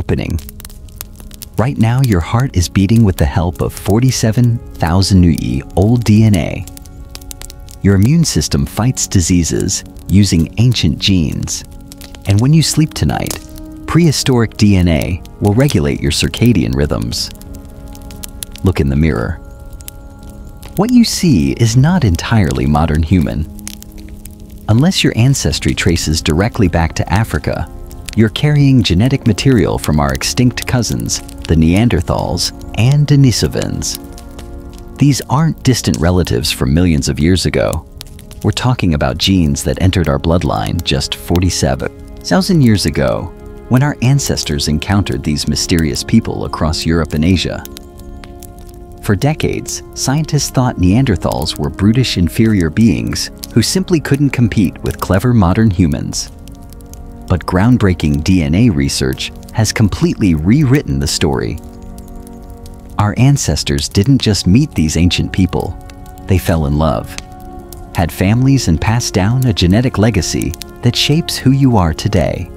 opening. Right now, your heart is beating with the help of 47,000 Nui old DNA. Your immune system fights diseases using ancient genes. And when you sleep tonight, prehistoric DNA will regulate your circadian rhythms. Look in the mirror. What you see is not entirely modern human. Unless your ancestry traces directly back to Africa, you're carrying genetic material from our extinct cousins, the Neanderthals and Denisovans. These aren't distant relatives from millions of years ago. We're talking about genes that entered our bloodline just 47,000 years ago, when our ancestors encountered these mysterious people across Europe and Asia. For decades, scientists thought Neanderthals were brutish inferior beings who simply couldn't compete with clever modern humans. But groundbreaking DNA research has completely rewritten the story. Our ancestors didn't just meet these ancient people, they fell in love, had families and passed down a genetic legacy that shapes who you are today.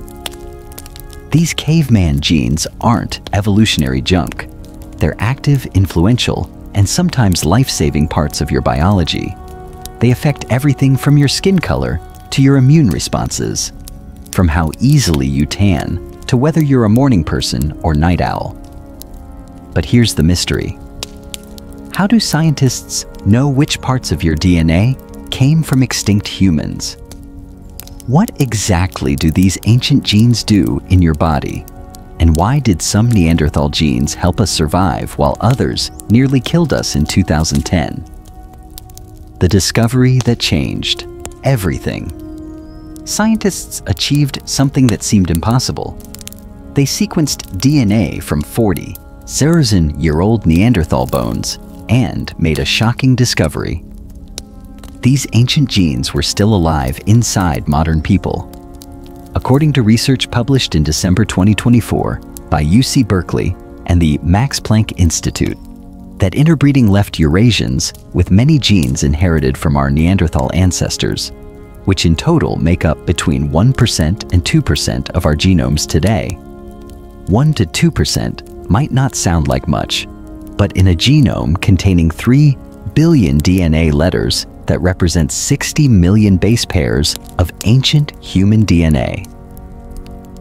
These caveman genes aren't evolutionary junk. They're active, influential, and sometimes life-saving parts of your biology. They affect everything from your skin color to your immune responses, from how easily you tan to whether you're a morning person or night owl. But here's the mystery. How do scientists know which parts of your DNA came from extinct humans? What exactly do these ancient genes do in your body and why did some Neanderthal genes help us survive while others nearly killed us in 2010? The discovery that changed everything. Scientists achieved something that seemed impossible. They sequenced DNA from 40 thousand-year-old Neanderthal bones and made a shocking discovery. These ancient genes were still alive inside modern people according to research published in December 2024 by UC Berkeley and the Max Planck Institute, that interbreeding left Eurasians with many genes inherited from our Neanderthal ancestors, which in total make up between 1% and 2% of our genomes today. 1 to 2% might not sound like much, but in a genome containing 3 billion DNA letters, that represents 60 million base pairs of ancient human DNA.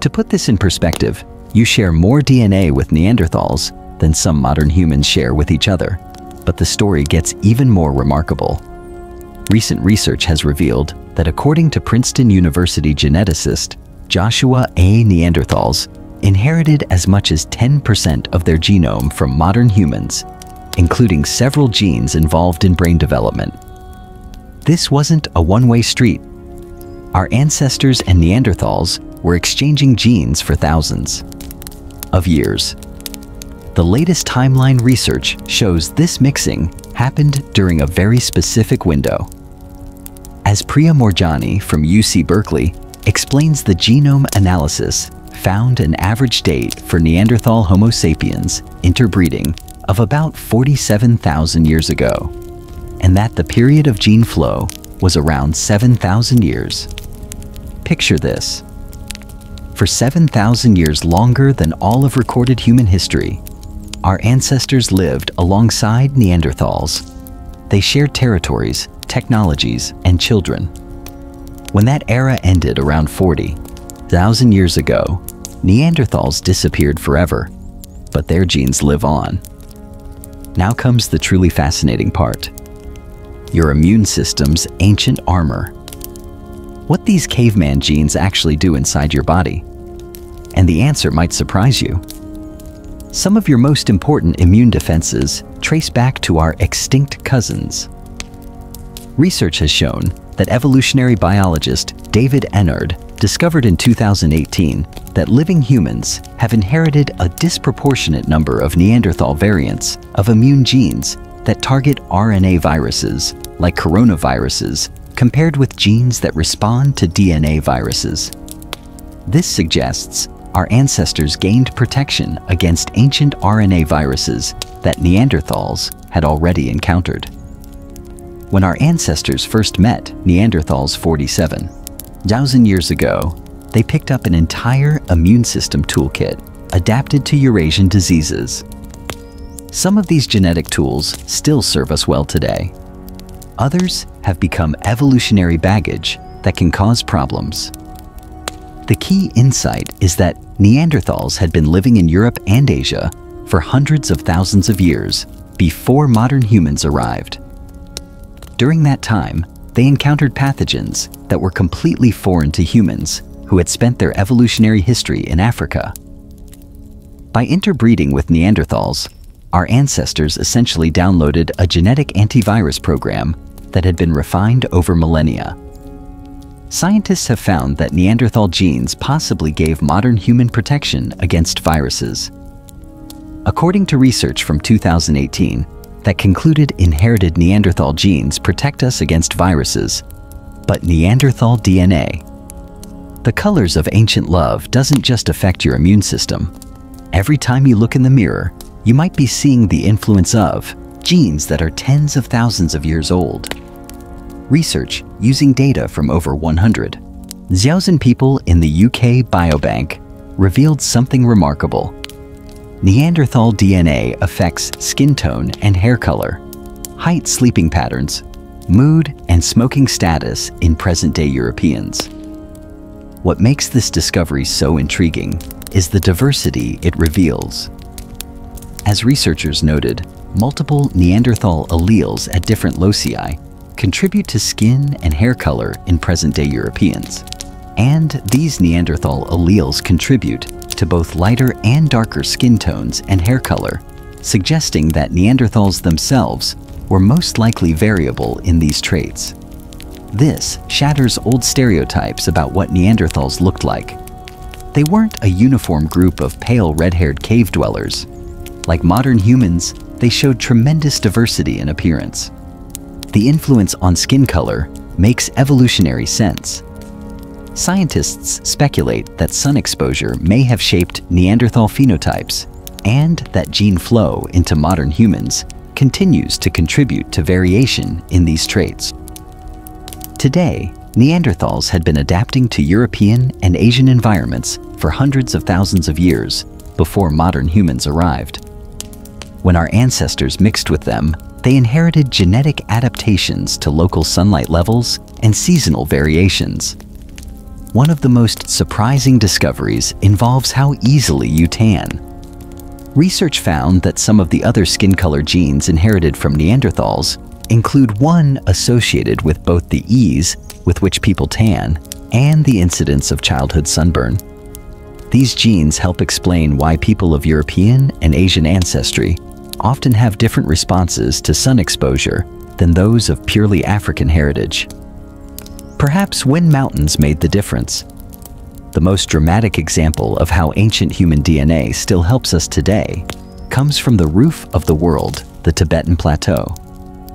To put this in perspective, you share more DNA with Neanderthals than some modern humans share with each other. But the story gets even more remarkable. Recent research has revealed that according to Princeton University geneticist Joshua Akey Neanderthals inherited as much as 10% of their genome from modern humans, including several genes involved in brain development. This wasn't a one-way street. Our ancestors and Neanderthals were exchanging genes for thousands of years. The latest timeline research shows this mixing happened during a very specific window. As Priya Moorjani from UC Berkeley explains the genome analysis found an average date for Neanderthal Homo sapiens interbreeding of about 47,000 years ago and that the period of gene flow was around 7,000 years. Picture this. For 7,000 years longer than all of recorded human history, our ancestors lived alongside Neanderthals. They shared territories, technologies, and children. When that era ended around 40,000 years ago, Neanderthals disappeared forever, but their genes live on. Now comes the truly fascinating part your immune system's ancient armor. What these caveman genes actually do inside your body. And the answer might surprise you. Some of your most important immune defenses trace back to our extinct cousins. Research has shown that evolutionary biologist David Enard discovered in 2018 that living humans have inherited a disproportionate number of Neanderthal variants of immune genes that target RNA viruses like coronaviruses compared with genes that respond to DNA viruses. This suggests our ancestors gained protection against ancient RNA viruses that Neanderthals had already encountered. When our ancestors first met Neanderthals 47,000 years ago, they picked up an entire immune system toolkit adapted to Eurasian diseases. Some of these genetic tools still serve us well today. Others have become evolutionary baggage that can cause problems. The key insight is that Neanderthals had been living in Europe and Asia for hundreds of thousands of years before modern humans arrived. During that time, they encountered pathogens that were completely foreign to humans who had spent their evolutionary history in Africa. By interbreeding with Neanderthals, our ancestors essentially downloaded a genetic antivirus program that had been refined over millennia. Scientists have found that Neanderthal genes possibly gave modern human protection against viruses. According to research from 2018 that concluded inherited Neanderthal genes protect us against viruses, but Neanderthal DNA. The colors of ancient love doesn't just affect your immune system. Every time you look in the mirror, you might be seeing the influence of genes that are tens of thousands of years old. Research using data from over 100 Xiaozhen people in the UK Biobank revealed something remarkable. Neanderthal DNA affects skin tone and hair color, height sleeping patterns, mood and smoking status in present-day Europeans. What makes this discovery so intriguing is the diversity it reveals. As researchers noted, multiple Neanderthal alleles at different loci contribute to skin and hair color in present-day Europeans. And these Neanderthal alleles contribute to both lighter and darker skin tones and hair color, suggesting that Neanderthals themselves were most likely variable in these traits. This shatters old stereotypes about what Neanderthals looked like. They weren't a uniform group of pale red-haired cave dwellers. Like modern humans, they showed tremendous diversity in appearance. The influence on skin color makes evolutionary sense. Scientists speculate that sun exposure may have shaped Neanderthal phenotypes and that gene flow into modern humans continues to contribute to variation in these traits. Today, Neanderthals had been adapting to European and Asian environments for hundreds of thousands of years before modern humans arrived. When our ancestors mixed with them, they inherited genetic adaptations to local sunlight levels and seasonal variations. One of the most surprising discoveries involves how easily you tan. Research found that some of the other skin color genes inherited from Neanderthals include one associated with both the ease with which people tan and the incidence of childhood sunburn. These genes help explain why people of European and Asian ancestry often have different responses to sun exposure than those of purely African heritage. Perhaps wind mountains made the difference. The most dramatic example of how ancient human DNA still helps us today comes from the roof of the world, the Tibetan Plateau.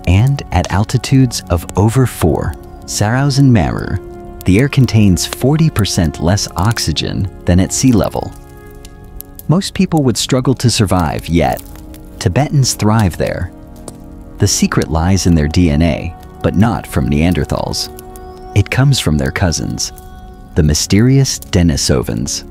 And at altitudes of over 4, Sarauzen Maru, the air contains 40% less oxygen than at sea level. Most people would struggle to survive, yet Tibetans thrive there. The secret lies in their DNA, but not from Neanderthals. It comes from their cousins, the mysterious Denisovans.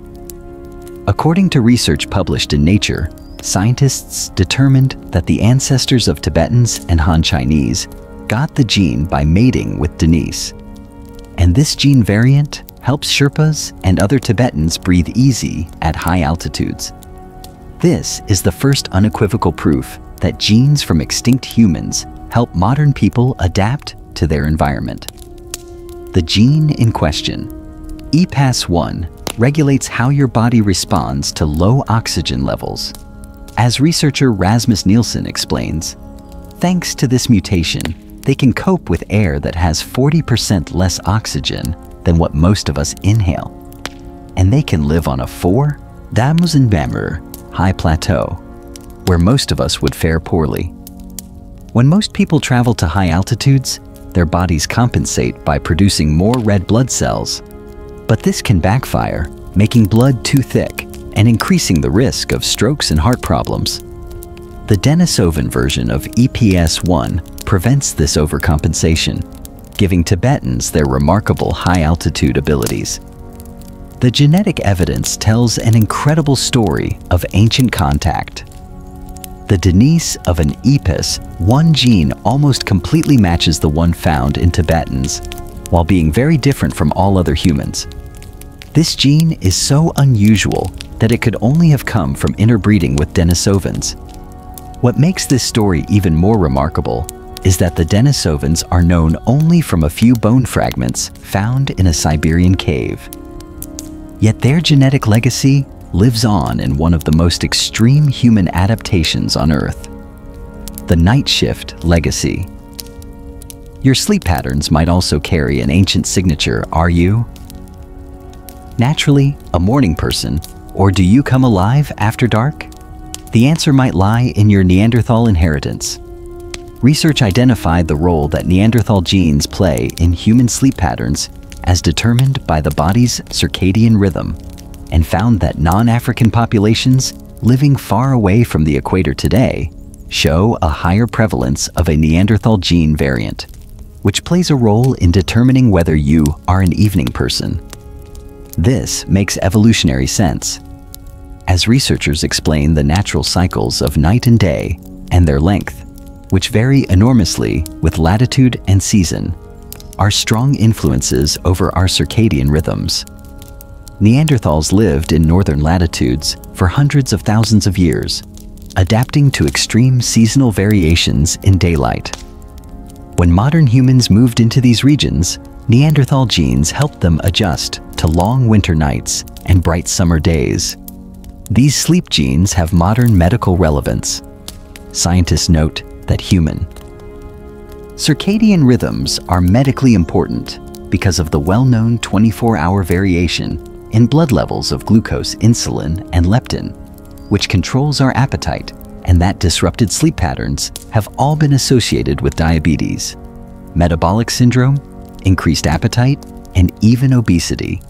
According to research published in Nature, scientists determined that the ancestors of Tibetans and Han Chinese got the gene by mating with Denis. And this gene variant helps Sherpas and other Tibetans breathe easy at high altitudes. This is the first unequivocal proof that genes from extinct humans help modern people adapt to their environment. The gene in question, EPAS1, regulates how your body responds to low oxygen levels. As researcher Rasmus Nielsen explains, thanks to this mutation, they can cope with air that has 40% less oxygen than what most of us inhale. And they can live on a 4 Damusenbammer high plateau, where most of us would fare poorly. When most people travel to high altitudes, their bodies compensate by producing more red blood cells. But this can backfire, making blood too thick and increasing the risk of strokes and heart problems. The Denisovan version of EPAS1 prevents this overcompensation, giving Tibetans their remarkable high-altitude abilities. The genetic evidence tells an incredible story of ancient contact. The Denise of an Epis, one gene almost completely matches the one found in Tibetans, while being very different from all other humans. This gene is so unusual that it could only have come from interbreeding with Denisovans. What makes this story even more remarkable is that the Denisovans are known only from a few bone fragments found in a Siberian cave. Yet their genetic legacy lives on in one of the most extreme human adaptations on Earth the night shift legacy. Your sleep patterns might also carry an ancient signature, are you? Naturally, a morning person, or do you come alive after dark? The answer might lie in your Neanderthal inheritance. Research identified the role that Neanderthal genes play in human sleep patterns as determined by the body's circadian rhythm and found that non-African populations living far away from the equator today show a higher prevalence of a Neanderthal gene variant, which plays a role in determining whether you are an evening person. This makes evolutionary sense. As researchers explain the natural cycles of night and day and their length, which vary enormously with latitude and season, are strong influences over our circadian rhythms. Neanderthals lived in northern latitudes for hundreds of thousands of years, adapting to extreme seasonal variations in daylight. When modern humans moved into these regions, Neanderthal genes helped them adjust to long winter nights and bright summer days. These sleep genes have modern medical relevance. Scientists note that human. Circadian rhythms are medically important because of the well-known 24-hour variation in blood levels of glucose, insulin, and leptin, which controls our appetite and that disrupted sleep patterns have all been associated with diabetes, metabolic syndrome, increased appetite, and even obesity.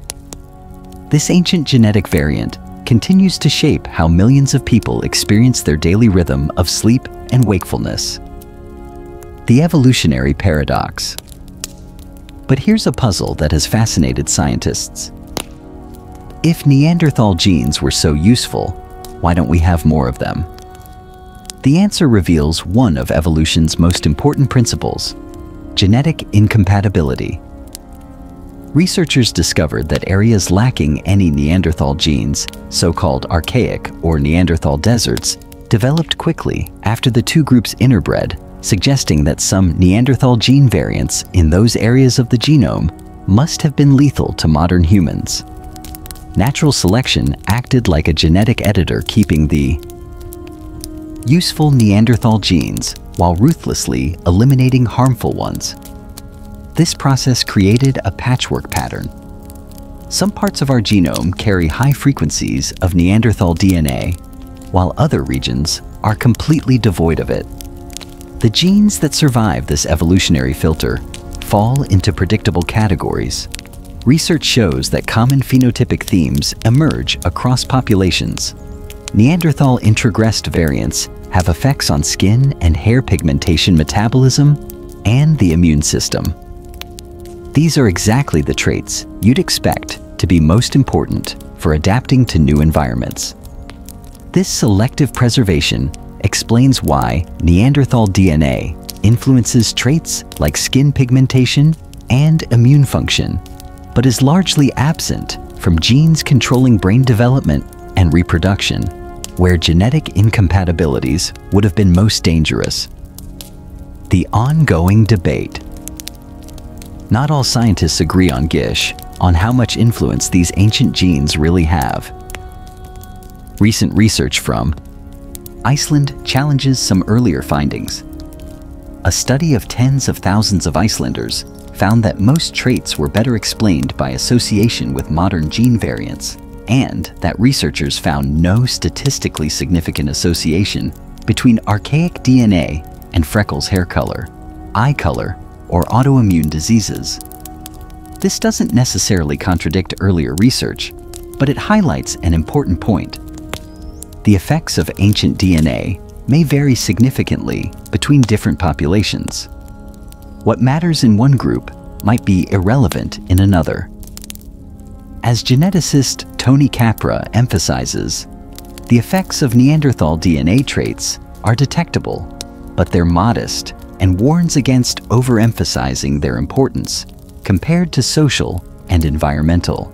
This ancient genetic variant continues to shape how millions of people experience their daily rhythm of sleep and wakefulness. The evolutionary paradox. But here's a puzzle that has fascinated scientists. If Neanderthal genes were so useful, why don't we have more of them? The answer reveals one of evolution's most important principles, genetic incompatibility. Researchers discovered that areas lacking any Neanderthal genes, so-called archaic or Neanderthal deserts, developed quickly after the two groups interbred, suggesting that some Neanderthal gene variants in those areas of the genome must have been lethal to modern humans. Natural selection acted like a genetic editor keeping the useful Neanderthal genes while ruthlessly eliminating harmful ones. This process created a patchwork pattern. Some parts of our genome carry high frequencies of Neanderthal DNA, while other regions are completely devoid of it. The genes that survive this evolutionary filter fall into predictable categories. Research shows that common phenotypic themes emerge across populations. Neanderthal introgressed variants have effects on skin and hair pigmentation metabolism and the immune system. These are exactly the traits you'd expect to be most important for adapting to new environments. This selective preservation explains why Neanderthal DNA influences traits like skin pigmentation and immune function, but is largely absent from genes controlling brain development and reproduction where genetic incompatibilities would have been most dangerous. The ongoing debate. Not all scientists agree on Gish on how much influence these ancient genes really have. Recent research from Iceland challenges some earlier findings. A study of tens of thousands of Icelanders found that most traits were better explained by association with modern gene variants and that researchers found no statistically significant association between archaic DNA and freckles hair color, eye color, or autoimmune diseases. This doesn't necessarily contradict earlier research, but it highlights an important point. The effects of ancient DNA may vary significantly between different populations. What matters in one group might be irrelevant in another. As geneticist Tony Capra emphasizes, the effects of Neanderthal DNA traits are detectable, but they're modest and warns against overemphasizing their importance compared to social and environmental.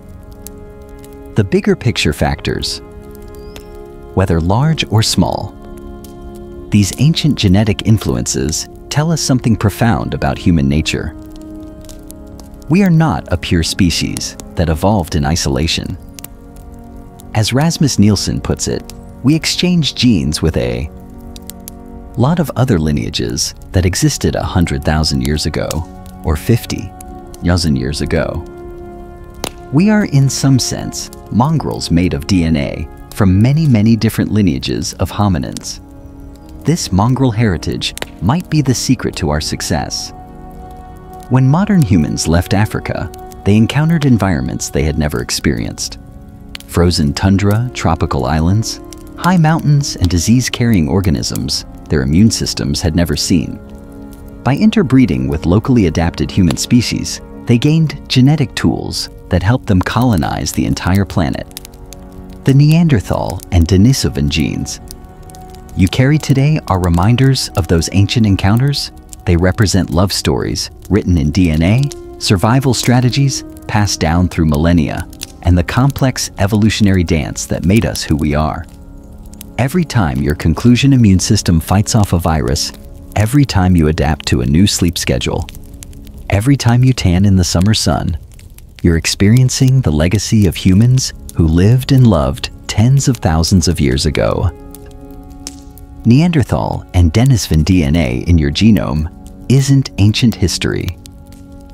The bigger picture factors, whether large or small, these ancient genetic influences tell us something profound about human nature. We are not a pure species that evolved in isolation. As Rasmus Nielsen puts it, we exchange genes with a lot of other lineages that existed 100,000 years ago, or 50,000 years ago. We are, in some sense, mongrels made of DNA from many, many different lineages of hominins. This mongrel heritage might be the secret to our success. When modern humans left Africa, they encountered environments they had never experienced. Frozen tundra, tropical islands, high mountains, and disease-carrying organisms their immune systems had never seen. By interbreeding with locally adapted human species, they gained genetic tools that helped them colonize the entire planet. The Neanderthal and Denisovan genes you carry today are reminders of those ancient encounters. They represent love stories written in DNA, survival strategies passed down through millennia, and the complex evolutionary dance that made us who we are. Every time your conclusion immune system fights off a virus, every time you adapt to a new sleep schedule, every time you tan in the summer sun, you're experiencing the legacy of humans who lived and loved tens of thousands of years ago. Neanderthal and Denisovan DNA in your genome isn't ancient history.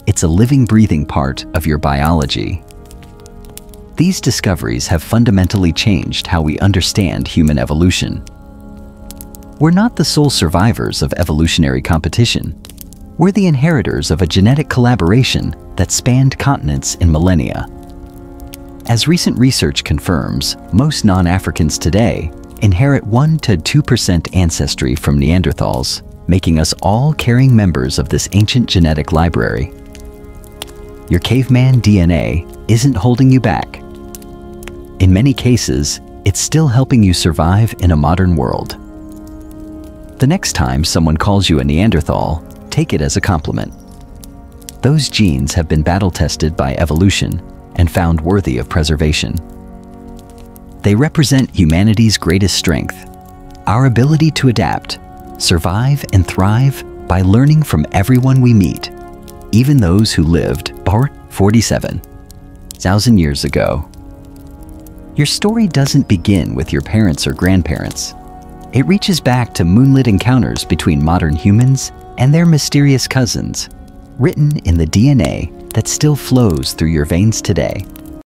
It's a living, breathing part of your biology. These discoveries have fundamentally changed how we understand human evolution. We're not the sole survivors of evolutionary competition. We're the inheritors of a genetic collaboration that spanned continents in millennia. As recent research confirms, most non-Africans today inherit 1 to 2% ancestry from Neanderthals, making us all caring members of this ancient genetic library. Your caveman DNA isn't holding you back. In many cases, it's still helping you survive in a modern world. The next time someone calls you a Neanderthal, take it as a compliment. Those genes have been battle-tested by evolution and found worthy of preservation. They represent humanity's greatest strength, our ability to adapt, survive, and thrive by learning from everyone we meet, even those who lived 47,000 years ago. Your story doesn't begin with your parents or grandparents. It reaches back to moonlit encounters between modern humans and their mysterious cousins, written in the DNA that still flows through your veins today.